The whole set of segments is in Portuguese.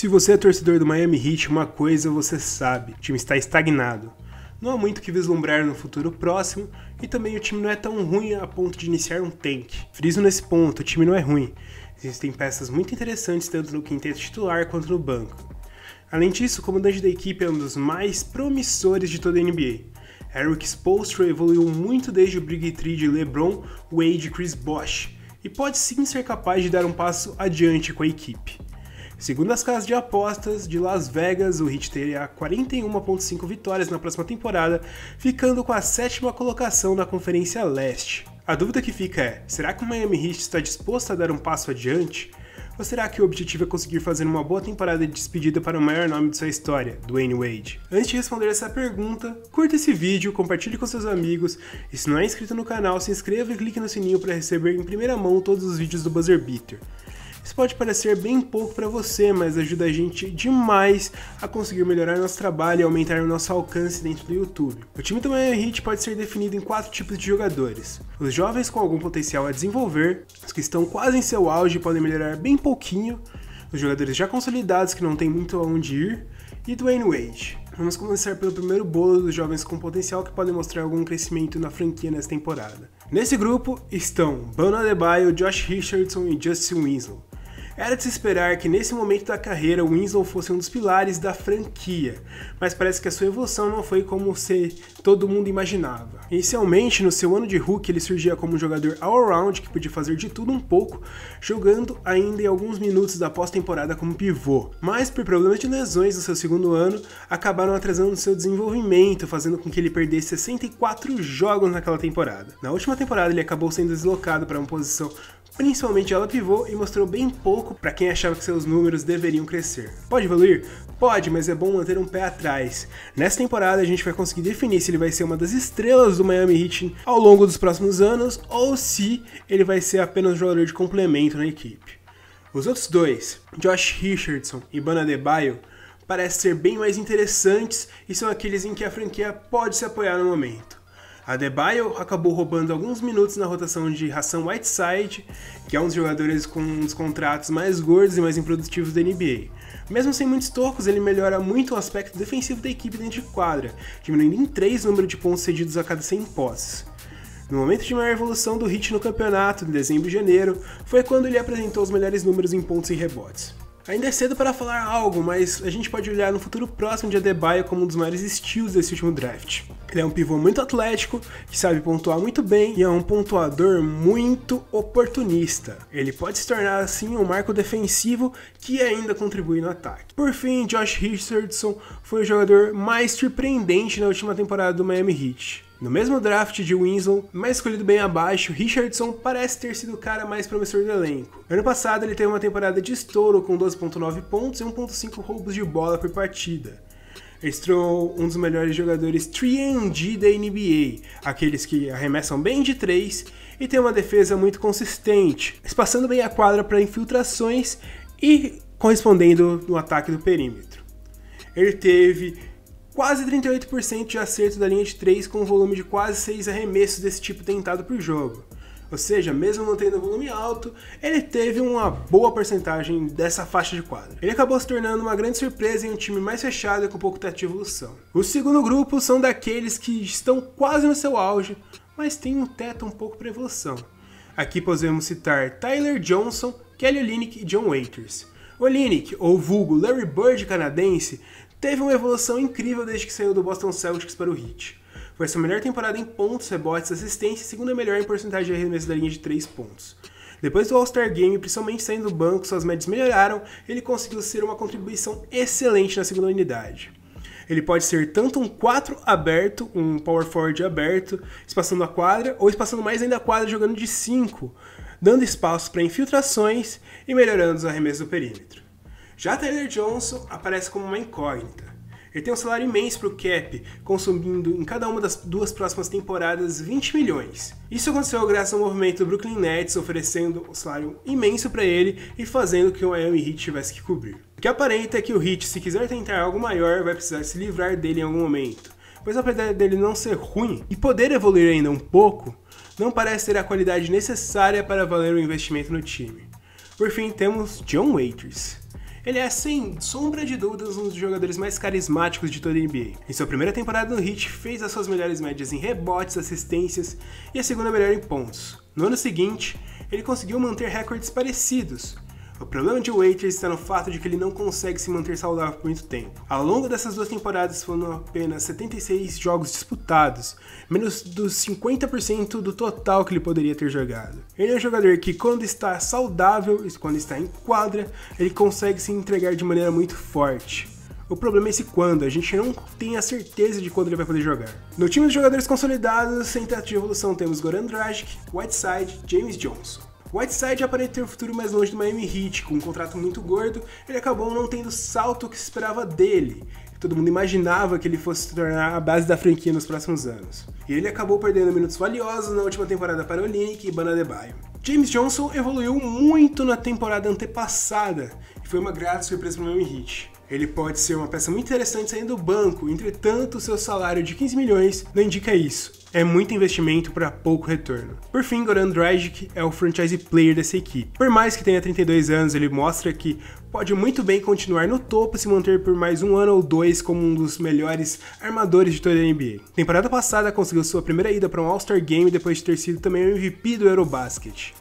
Se você é torcedor do Miami Heat, uma coisa você sabe: o time está estagnado. Não há muito o que vislumbrar no futuro próximo e também o time não é tão ruim a ponto de iniciar um tank. Friso nesse ponto: o time não é ruim. Existem peças muito interessantes tanto no quinteto titular quanto no banco. Além disso, o comandante da equipe é um dos mais promissores de toda a NBA. Eric Spoelstra evoluiu muito desde o Big Tree de LeBron, Wade e Chris Bosh, e pode sim ser capaz de dar um passo adiante com a equipe. Segundo as casas de apostas de Las Vegas, o Heat teria 41,5 vitórias na próxima temporada, ficando com a sétima colocação na Conferência Leste. A dúvida que fica é: será que o Miami Heat está disposto a dar um passo adiante? Ou será que o objetivo é conseguir fazer uma boa temporada de despedida para o maior nome de sua história, Dwayne Wade? Antes de responder essa pergunta, curta esse vídeo, compartilhe com seus amigos e se não é inscrito no canal, se inscreva e clique no sininho para receber em primeira mão todos os vídeos do Buzzer Beater. Isso pode parecer bem pouco para você, mas ajuda a gente demais a conseguir melhorar nosso trabalho e aumentar o nosso alcance dentro do YouTube. O time do Miami Heat pode ser definido em quatro tipos de jogadores: os jovens com algum potencial a desenvolver, os que estão quase em seu auge e podem melhorar bem pouquinho, os jogadores já consolidados que não têm muito aonde ir, e Dwayne Wade. Vamos começar pelo primeiro bolo dos jovens com potencial que podem mostrar algum crescimento na franquia nessa temporada. Nesse grupo estão Bano Adebayo, Josh Richardson e Justin Winslow. Era de se esperar que nesse momento da carreira Winslow fosse um dos pilares da franquia, mas parece que a sua evolução não foi como se todo mundo imaginava. Inicialmente, no seu ano de rookie, ele surgia como um jogador all-around que podia fazer de tudo um pouco, jogando ainda em alguns minutos da pós-temporada como pivô. Mas por problemas de lesões no seu segundo ano, acabaram atrasando seu desenvolvimento, fazendo com que ele perdesse 64 jogos naquela temporada. Na última temporada, ele acabou sendo deslocado para uma posição principalmente ela pivô e mostrou bem pouco para quem achava que seus números deveriam crescer. Pode evoluir? Pode, mas é bom manter um pé atrás. Nessa temporada a gente vai conseguir definir se ele vai ser uma das estrelas do Miami Heat ao longo dos próximos anos ou se ele vai ser apenas um jogador de complemento na equipe. Os outros dois, Josh Richardson e Bana Debaio, parecem ser bem mais interessantes e são aqueles em que a franquia pode se apoiar no momento. Adebayo acabou roubando alguns minutos na rotação de Hassan Whiteside, que é um dos jogadores com um dos contratos mais gordos e mais improdutivos da NBA. Mesmo sem muitos tocos, ele melhora muito o aspecto defensivo da equipe dentro de quadra, diminuindo em 3 o número de pontos cedidos a cada 100 posses. No momento de maior evolução do Hit no campeonato, em dezembro e janeiro, foi quando ele apresentou os melhores números em pontos e rebotes. Ainda é cedo para falar algo, mas a gente pode olhar no futuro próximo de Adebayo como um dos maiores estilos desse último draft. Ele é um pivô muito atlético, que sabe pontuar muito bem e é um pontuador muito oportunista. Ele pode se tornar assim um marco defensivo que ainda contribui no ataque. Por fim, Josh Richardson foi o jogador mais surpreendente na última temporada do Miami Heat. No mesmo draft de Winslow, mas escolhido bem abaixo, Richardson parece ter sido o cara mais promissor do elenco. Ano passado ele teve uma temporada de estouro com 12.9 pontos e 1.5 roubos de bola por partida. Estreou um dos melhores jogadores 3D da NBA, aqueles que arremessam bem de 3 e tem uma defesa muito consistente, espaçando bem a quadra para infiltrações e correspondendo no ataque do perímetro. Ele teve quase 38% de acerto da linha de 3 com um volume de quase 6 arremessos desse tipo tentado por jogo. Ou seja, mesmo mantendo o volume alto, ele teve uma boa porcentagem dessa faixa de quadra. Ele acabou se tornando uma grande surpresa em um time mais fechado e com pouco teto de evolução. O segundo grupo são daqueles que estão quase no seu auge, mas têm um teto um pouco para evolução. Aqui podemos citar Tyler Johnson, Kelly Olynyk e John Waiters. Olynyk, ou vulgo Larry Bird canadense, teve uma evolução incrível desde que saiu do Boston Celtics para o Heat. Foi sua melhor temporada em pontos, rebotes, assistência e segunda melhor em porcentagem de arremesso da linha de 3 pontos. Depois do All-Star Game, principalmente saindo do banco, suas médias melhoraram, ele conseguiu ser uma contribuição excelente na segunda unidade. Ele pode ser tanto um 4 aberto, um power forward aberto, espaçando a quadra, ou espaçando mais ainda a quadra jogando de 5, dando espaço para infiltrações e melhorando os arremessos do perímetro. Já Taylor Johnson aparece como uma incógnita. Ele tem um salário imenso para o cap, consumindo em cada uma das duas próximas temporadas 20 milhões. Isso aconteceu graças ao movimento do Brooklyn Nets oferecendo um salário imenso para ele e fazendo que o Miami Heat tivesse que cobrir. O que aparenta é que o Heat, se quiser tentar algo maior, vai precisar se livrar dele em algum momento. Pois apesar dele não ser ruim e poder evoluir ainda um pouco, não parece ter a qualidade necessária para valer o investimento no time. Por fim, temos John Waiters. Ele é, sem sombra de dúvidas, um dos jogadores mais carismáticos de toda a NBA. Em sua primeira temporada no Heat, fez as suas melhores médias em rebotes, assistências e a segunda melhor em pontos. No ano seguinte, ele conseguiu manter recordes parecidos, o problema de Waiters está no fato de que ele não consegue se manter saudável por muito tempo. Ao longo dessas duas temporadas foram apenas 76 jogos disputados, menos dos 50% do total que ele poderia ter jogado. Ele é um jogador que quando está saudável e quando está em quadra, ele consegue se entregar de maneira muito forte. O problema é esse quando, a gente não tem a certeza de quando ele vai poder jogar. No time de jogadores consolidados, sem teto de evolução, temos Goran Dragic, Whiteside, James Johnson. Whiteside aparenta ter um futuro mais longe do Miami Heat, com um contrato muito gordo, ele acabou não tendo o salto que se esperava dele. Todo mundo imaginava que ele fosse se tornar a base da franquia nos próximos anos. E ele acabou perdendo minutos valiosos na última temporada para o Olinick e Banadebaio. James Johnson evoluiu muito na temporada antepassada e foi uma grata surpresa para o Miami Heat. Ele pode ser uma peça muito interessante saindo do banco, entretanto, seu salário de 15 milhões não indica isso. É muito investimento para pouco retorno. Por fim, Goran Dragic é o franchise player dessa equipe. Por mais que tenha 32 anos, ele mostra que pode muito bem continuar no topo e se manter por mais um ano ou dois como um dos melhores armadores de toda a NBA. Temporada passada conseguiu sua primeira ida para um All-Star Game depois de ter sido também o MVP do Eurobasket.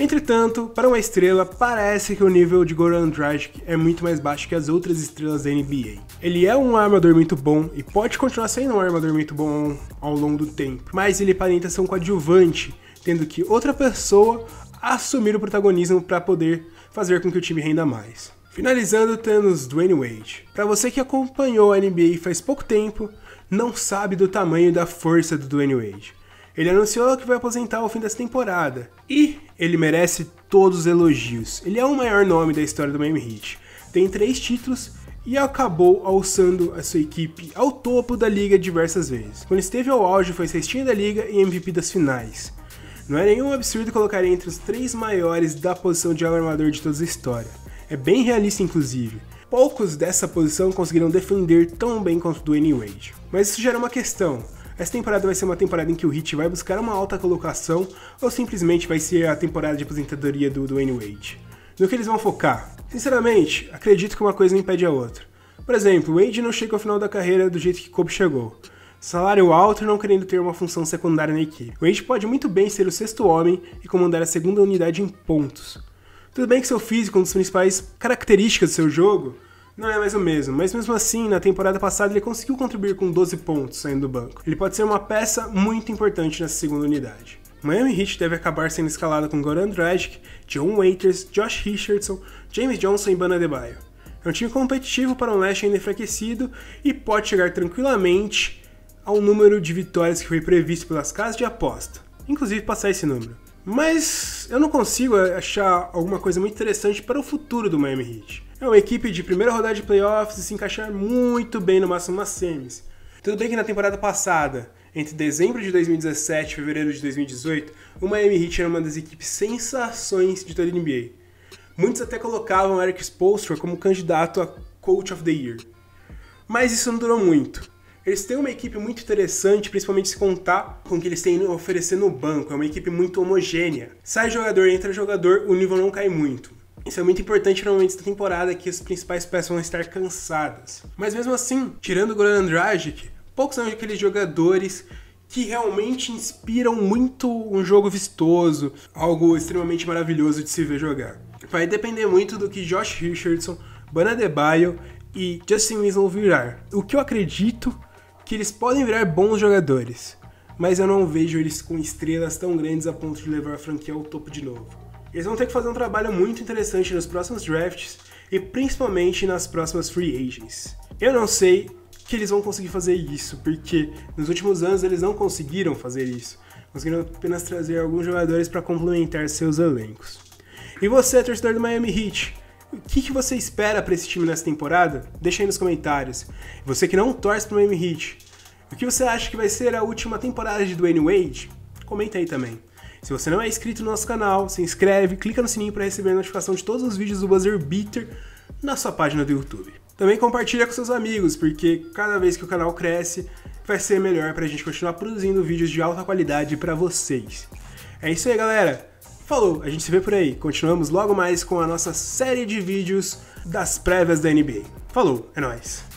Entretanto, para uma estrela, parece que o nível de Goran Dragic é muito mais baixo que as outras estrelas da NBA. Ele é um armador muito bom e pode continuar sendo um armador muito bom ao longo do tempo, mas ele aparenta ser um coadjuvante, tendo que outra pessoa assumir o protagonismo para poder fazer com que o time renda mais. Finalizando, temos Dwayne Wade. Para você que acompanhou a NBA faz pouco tempo, não sabe do tamanho da força do Dwayne Wade. Ele anunciou que vai aposentar ao fim dessa temporada. E ele merece todos os elogios. Ele é o maior nome da história do Miami Heat. Tem três títulos e acabou alçando a sua equipe ao topo da liga diversas vezes. Quando esteve ao auge, foi cestinha da liga e MVP das finais. Não é nenhum absurdo colocar entre os três maiores da posição de armador de toda a história. É bem realista, inclusive. Poucos dessa posição conseguiram defender tão bem quanto o Dwayne Wade. Mas isso gera uma questão. Essa temporada vai ser uma temporada em que o Heat vai buscar uma alta colocação ou simplesmente vai ser a temporada de aposentadoria do Dwayne Wade? No que eles vão focar? Sinceramente, acredito que uma coisa não impede a outra. Por exemplo, Wade não chega ao final da carreira do jeito que Kobe chegou. Salário alto não querendo ter uma função secundária na equipe. Wade pode muito bem ser o sexto homem e comandar a segunda unidade em pontos. Tudo bem que seu físico é uma das principais características do seu jogo, não é mais o mesmo, mas mesmo assim, na temporada passada ele conseguiu contribuir com 12 pontos saindo do banco. Ele pode ser uma peça muito importante nessa segunda unidade. Miami Heat deve acabar sendo escalado com Goran Dragic, John Waiters, Josh Richardson, James Johnson e Bana Adebayo. É um time competitivo para um leste ainda enfraquecido e pode chegar tranquilamente ao número de vitórias que foi previsto pelas casas de aposta, inclusive passar esse número. Mas eu não consigo achar alguma coisa muito interessante para o futuro do Miami Heat. É uma equipe de primeira rodada de playoffs e se encaixar muito bem no máximo nas semis. Tudo bem que na temporada passada, entre dezembro de 2017 e fevereiro de 2018, o Miami Heat era uma das equipes sensações de toda a NBA. Muitos até colocavam Eric Spoelstra como candidato a Coach of the Year. Mas isso não durou muito. Eles têm uma equipe muito interessante, principalmente se contar com o que eles têm a oferecer no banco. É uma equipe muito homogênea. Sai jogador, entra jogador, o nível não cai muito. Isso é muito importante no momento da temporada que as principais peças vão estar cansadas. Mas mesmo assim, tirando o Goran Dragic, poucos são aqueles jogadores que realmente inspiram muito um jogo vistoso, algo extremamente maravilhoso de se ver jogar. Vai depender muito do que Josh Richardson, Bana Debaio e Justin Winslow virar. O que eu acredito que eles podem virar bons jogadores, mas eu não vejo eles com estrelas tão grandes a ponto de levar a franquia ao topo de novo. Eles vão ter que fazer um trabalho muito interessante nos próximos drafts e principalmente nas próximas free agents. Eu não sei que eles vão conseguir fazer isso, porque nos últimos anos eles não conseguiram fazer isso. Conseguiram apenas trazer alguns jogadores para complementar seus elencos. E você, torcedor do Miami Heat, o que, que você espera para esse time nessa temporada? Deixa aí nos comentários. Você que não torce para o Miami Heat, o que você acha que vai ser a última temporada de Dwayne Wade? Comenta aí também. Se você não é inscrito no nosso canal, se inscreve, clica no sininho para receber a notificação de todos os vídeos do Buzzer Beater na sua página do YouTube. Também compartilha com seus amigos, porque cada vez que o canal cresce, vai ser melhor para a gente continuar produzindo vídeos de alta qualidade para vocês. É isso aí, galera. Falou, a gente se vê por aí. Continuamos logo mais com a nossa série de vídeos das prévias da NBA. Falou, é nóis.